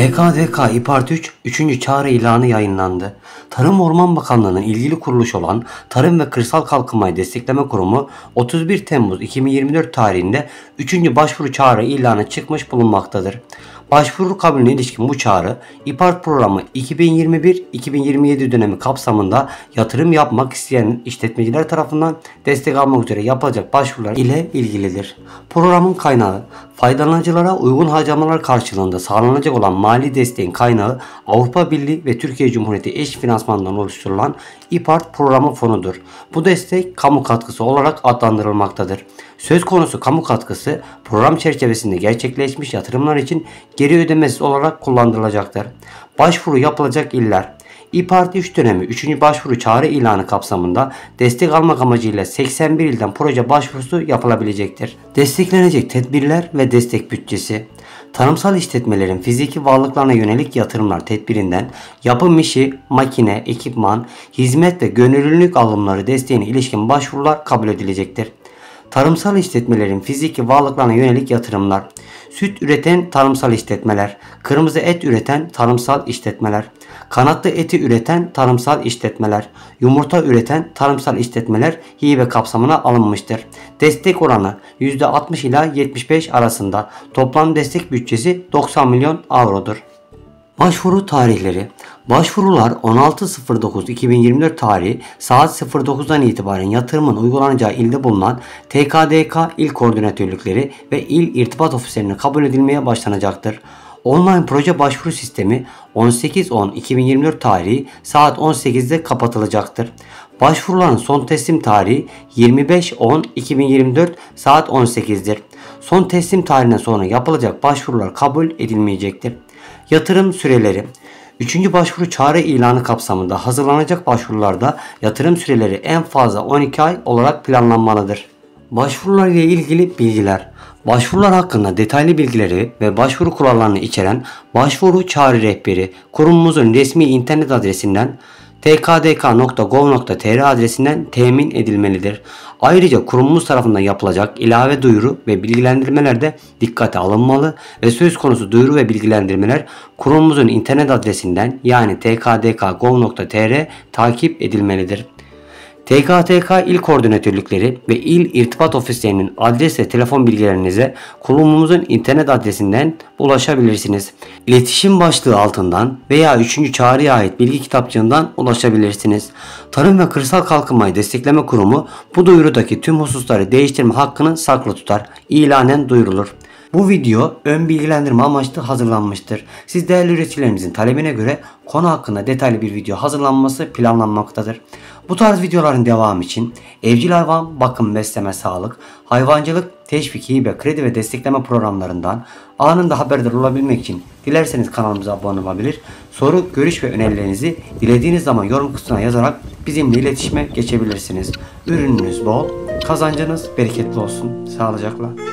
TKDK İPART 3 3. çağrı ilanı yayınlandı. Tarım Orman Bakanlığı'nın ilgili kuruluş olan Tarım ve Kırsal Kalkınmayı Destekleme Kurumu 31 Temmuz 2024 tarihinde 3. başvuru çağrı ilanı çıkmış bulunmaktadır. Başvuru kabulüne ilişkin bu çağrı İPART programı 2021-2027 dönemi kapsamında yatırım yapmak isteyen işletmeciler tarafından destek almak üzere yapılacak başvurular ile ilgilidir. Programın kaynağı faydalanıcılara uygun harcamalar karşılığında sağlanacak olan mali desteğin kaynağı Avrupa Birliği ve Türkiye Cumhuriyeti eş finansmanından oluşturulan İPART programı fonudur. Bu destek kamu katkısı olarak adlandırılmaktadır. Söz konusu kamu katkısı program çerçevesinde gerçekleşmiş yatırımlar için geri ödemesiz olarak kullanılacaktır. Başvuru yapılacak iller İYİ Parti 3 dönemi 3. başvuru çağrı ilanı kapsamında destek almak amacıyla 81 ilden proje başvurusu yapılabilecektir. Desteklenecek tedbirler ve destek bütçesi Tarımsal işletmelerin fiziki varlıklarına yönelik yatırımlar tedbirinden yapım işi, makine, ekipman, hizmet ve gönüllülük alımları desteğine ilişkin başvurular kabul edilecektir. Tarımsal işletmelerin fiziki varlıklarına yönelik yatırımlar, süt üreten tarımsal işletmeler, kırmızı et üreten tarımsal işletmeler, kanatlı eti üreten tarımsal işletmeler, yumurta üreten tarımsal işletmeler hibe kapsamına alınmıştır. Destek oranı %60 ila 75 arasında. Toplam destek bütçesi 90 milyon avrodur. Başvuru tarihleri Başvurular 16.09.2024 tarihi saat 09'dan itibaren yatırımın uygulanacağı ilde bulunan TKDK il koordinatörlükleri ve il irtibat ofislerine kabul edilmeye başlanacaktır. Online proje başvuru sistemi 18.10.2024 tarihi saat 18'de kapatılacaktır. Başvuruların son teslim tarihi 25.10.2024 saat 18'dir. Son teslim tarihinden sonra yapılacak başvurular kabul edilmeyecektir. Yatırım süreleri Üçüncü başvuru çağrı ilanı kapsamında hazırlanacak başvurularda yatırım süreleri en fazla 12 ay olarak planlanmalıdır. Başvurular ile ilgili bilgiler Başvurular hakkında detaylı bilgileri ve başvuru kurallarını içeren başvuru çağrı rehberi kurumumuzun resmi internet adresinden tkdk.gov.tr adresinden temin edilmelidir. Ayrıca kurumumuz tarafından yapılacak ilave duyuru ve bilgilendirmeler de dikkate alınmalı ve söz konusu duyuru ve bilgilendirmeler kurumumuzun internet adresinden yani tkdk.gov.tr takip edilmelidir. TKTK il koordinatörlükleri ve il irtibat ofislerinin adres ve telefon bilgilerinize kurumumuzun internet adresinden ulaşabilirsiniz. İletişim başlığı altından veya 3. çağrıya ait bilgi kitapçığından ulaşabilirsiniz. Tarım ve Kırsal Kalkınmayı Destekleme Kurumu bu duyurudaki tüm hususları değiştirme hakkını saklı tutar. İlanen duyurulur. Bu video ön bilgilendirme amaçlı hazırlanmıştır. Siz değerli üreticilerimizin talebine göre konu hakkında detaylı bir video hazırlanması planlanmaktadır. Bu tarz videoların devamı için evcil hayvan, bakım, besleme, sağlık, hayvancılık, teşviki ve kredi ve destekleme programlarından anında haberdar olabilmek için dilerseniz kanalımıza abone olabilir. Soru, görüş ve önerilerinizi dilediğiniz zaman yorum kısmına yazarak bizimle iletişime geçebilirsiniz. Ürününüz bol, kazancınız bereketli olsun. Sağlıcakla.